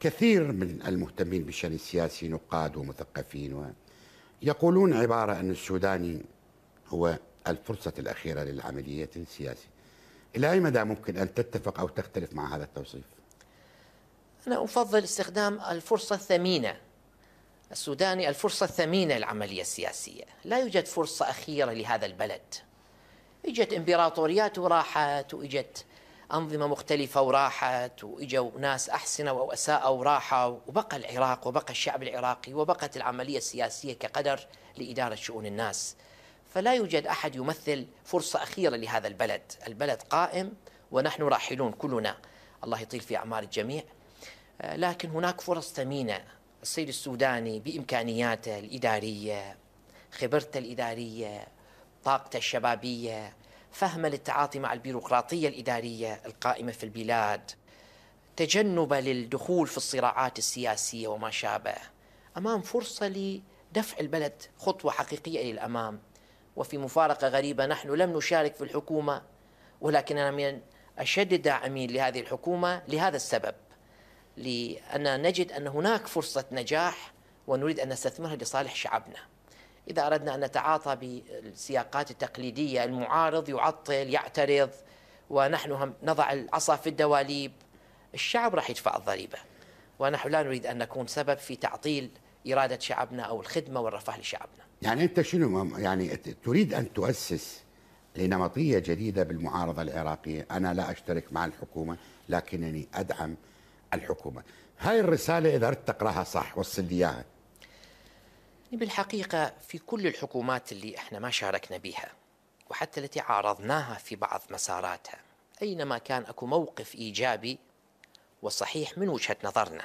كثير من المهتمين بالشأن السياسي نقاد ومثقفين يقولون عبارة أن السوداني هو الفرصة الأخيرة للعملية السياسية. إلى أي مدى ممكن أن تتفق أو تختلف مع هذا التوصيف؟ أنا أفضل استخدام الفرصة الثمينة. السوداني الفرصة الثمينة للعملية السياسية. لا يوجد فرصة أخيرة لهذا البلد. إجت إمبراطوريات وراحت وإجت أنظمة مختلفة وراحت وإجوا ناس أحسنوا أو أساءوا وراحوا وبقى العراق وبقى الشعب العراقي وبقت العملية السياسية كقدر لإدارة شؤون الناس. فلا يوجد أحد يمثل فرصة أخيرة لهذا البلد. البلد قائم ونحن راحلون كلنا. الله يطيل في أعمار الجميع. لكن هناك فرص ثمينة. السيد السوداني بإمكانياته الإدارية خبرته الإدارية طاقته الشبابية فهم للتعاطي مع البيروقراطية الإدارية القائمة في البلاد. تجنبه للدخول في الصراعات السياسية وما شابه. أمام فرصة لدفع البلد خطوة حقيقية إلى الأمام. وفي مفارقة غريبة نحن لم نشارك في الحكومة ولكننا من أشد الداعمين لهذه الحكومة لهذا السبب. لأن نجد أن هناك فرصة نجاح ونريد أن نستثمرها لصالح شعبنا. إذا أردنا أن نتعاطى بالسياقات التقليدية المعارض يعطل يعترض ونحن هم نضع العصا في الدواليب الشعب راح يدفع الضريبة. ونحن لا نريد أن نكون سبب في تعطيل إرادة شعبنا أو الخدمة والرفاه لشعبنا. يعني أنت شنو يعني تريد أن تؤسس لنمطية جديدة بالمعارضة العراقية؟ أنا لا أشترك مع الحكومة لكنني أدعم الحكومة. هاي الرسالة إذا أردت تقرأها صح وصل لي إياها. بالحقيقة في كل الحكومات اللي إحنا ما شاركنا بها وحتى التي عارضناها في بعض مساراتها أينما كان أكو موقف إيجابي وصحيح من وجهة نظرنا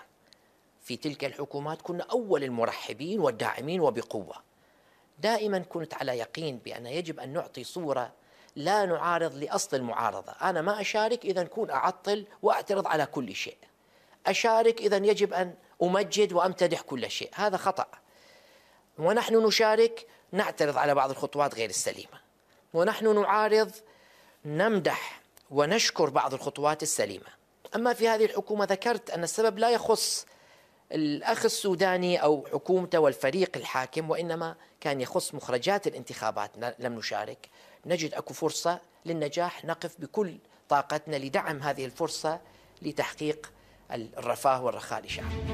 في تلك الحكومات كنا أول المرحبين والداعمين وبقوة. دائما كنت على يقين بأن يجب أن نعطي صورة لا نعارض لأصل المعارضة. أنا ما أشارك إذا كون أعطل وأعترض على كل شيء. أشارك إذا يجب أن أمجد وأمتدح كل شيء. هذا خطأ. ونحن نشارك نعترض على بعض الخطوات غير السليمة. ونحن نعارض نمدح ونشكر بعض الخطوات السليمة. أما في هذه الحكومة ذكرت أن السبب لا يخص الأخ السوداني أو حكومته والفريق الحاكم وإنما كان يخص مخرجات الانتخابات. لم نشارك. نجد أكو فرصة للنجاح. نقف بكل طاقتنا لدعم هذه الفرصة لتحقيق الرفاه والرخاء لشعبنا.